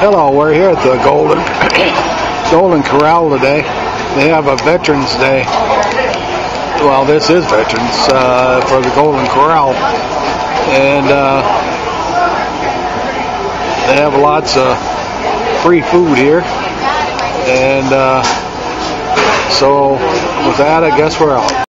Hello, we're here at the Golden Golden Corral today. They have a Veterans Day. Well, this is Veterans uh, for the Golden Corral, and uh, they have lots of free food here. And uh, so, with that, I guess we're out.